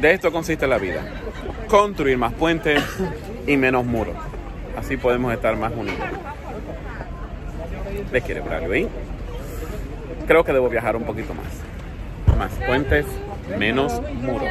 De esto consiste la vida. Construir más puentes y menos muros. Así podemos estar más unidos. ¿Les quiere por? Creo que debo viajar un poquito más. Más puentes, menos muros.